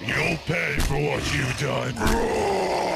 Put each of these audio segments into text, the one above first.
You'll pay for what you've done.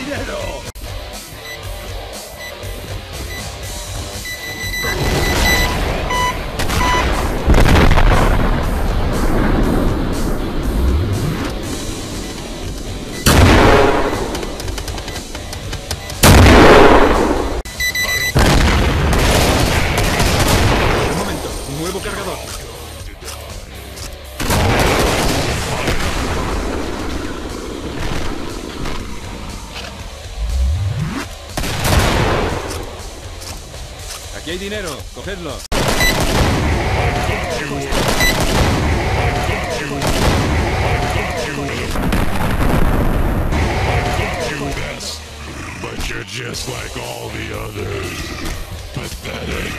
Un momento, nuevo cargador. Aquí hay dinero, cogedlo. But you're just like all the others. Pathetic.